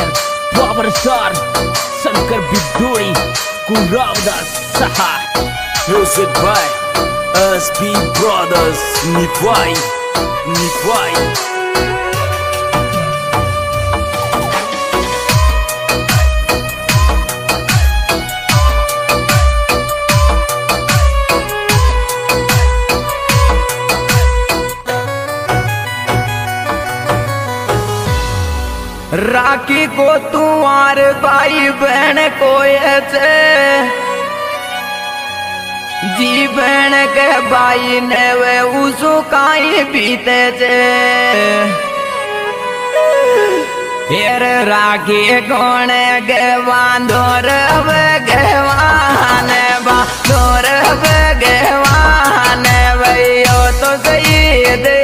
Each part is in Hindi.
Sagar Gawar Sankar Biduri Kuravdas Saha Music by SB Brothers Nitwai Nitwai. को तुम्हार भाई बहन को जी बहन के भाई ने वे उसो काई बीते चे फिर राखी कौन के बांधोर गहवान बांधोर गहवान भैयो तो सही दे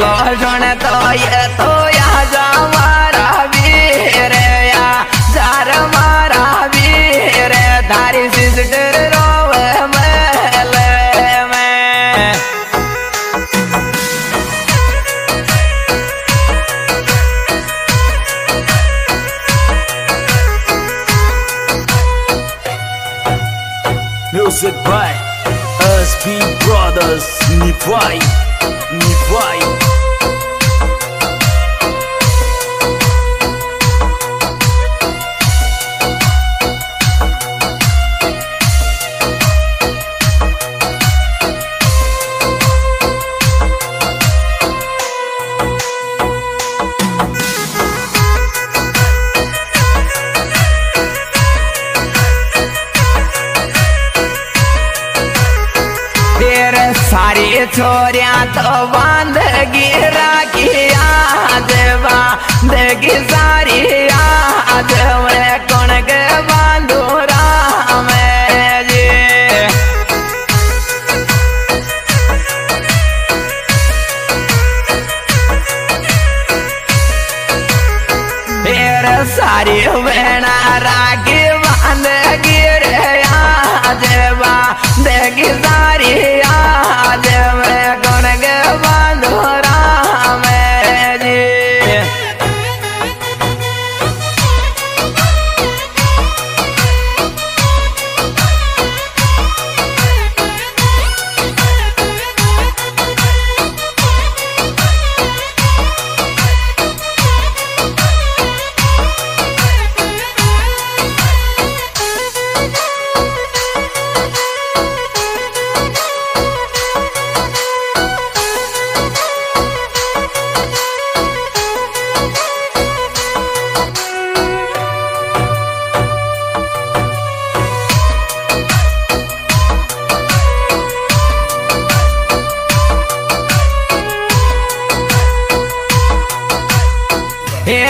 लहसुन तो ये तो आजा मारा वीर या जार मारा वीर तारी सिस्टर रोवे महल में। Music by SB Brothers Nifai छोरिया तो बाँध गिरा किया देवा, देगी सारी याद में कौन के बांधू राम जी। फिर सारी बहना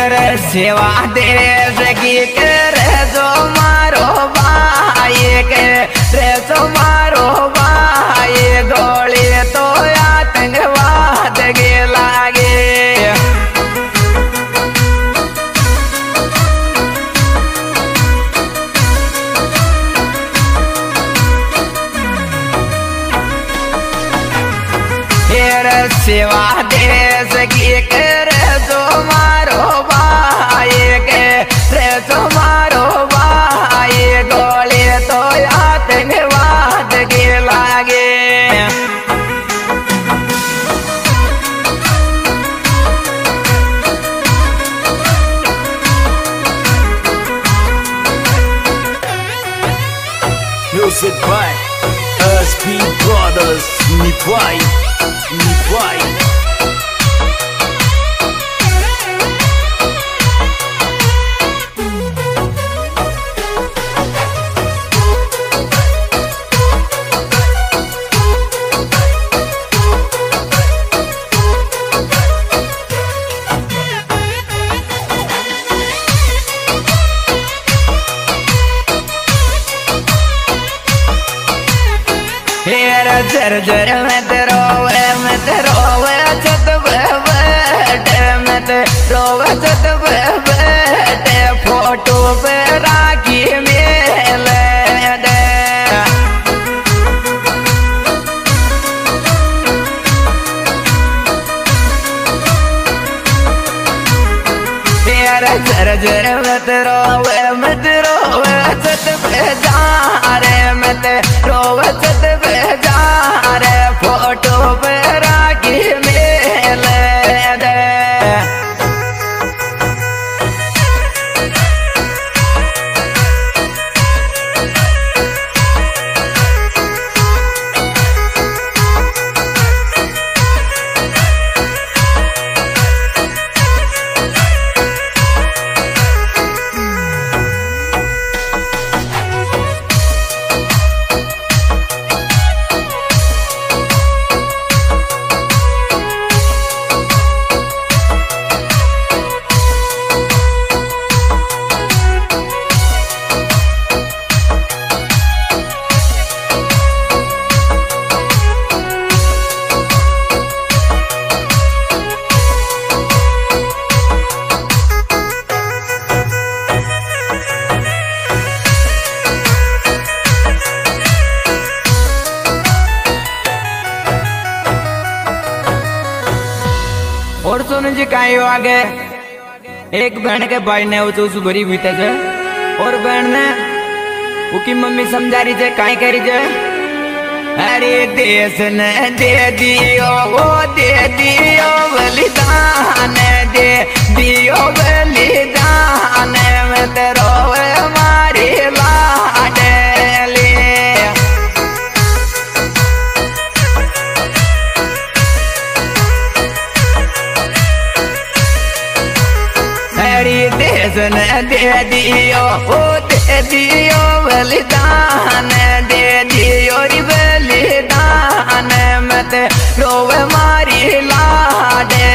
फिर सेवा देश की कर जो मारो भाई के रे जो मारो भाई, गोली तो आतंकवाद के लागे। सेवा देश की कर why, why जर जर में ते रोवे, में ते रोवे, छत बैठे, में ते रोवे, छत बैठे, फ़ोटो पे राखी मेले दे। जर जर में ते रोवे, में ते रोवे, छत पे में ते जी आगे। एक बहन के भाई ने उस उस भरी बीते थे और बहन ने उसकी मम्मी समझा रही थे कह रही थे अरे देश ने दे दियो वो दे दियो बलिदान, दे दियो बलिदान, में तेरो मारी देश ने दे दियो, ओ दे दियो बलिदान, दे दियो रे बलिदान, मत रोवे मारी लाडले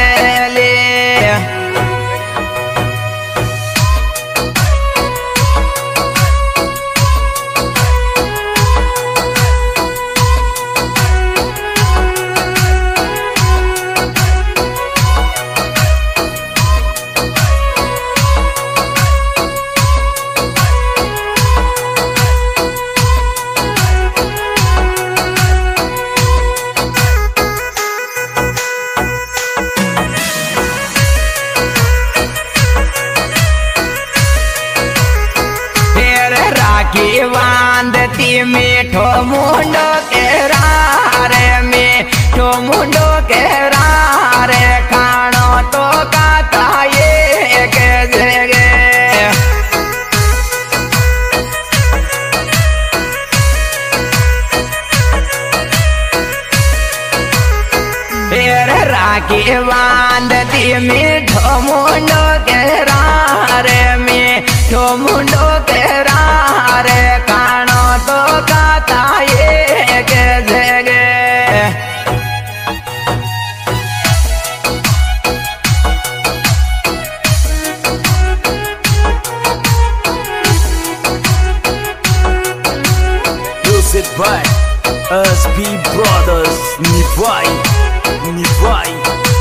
मीठो मुंडो के रे खानो तो काता ये के जगे Music by SB Brothers, Nifai, Nifai.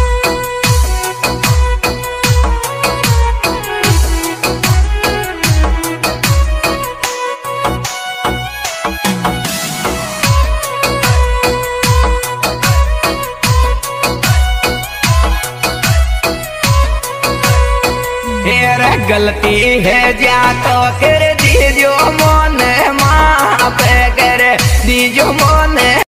गलती है जा तो कर दीजो मोने माँ कर दीजो मोने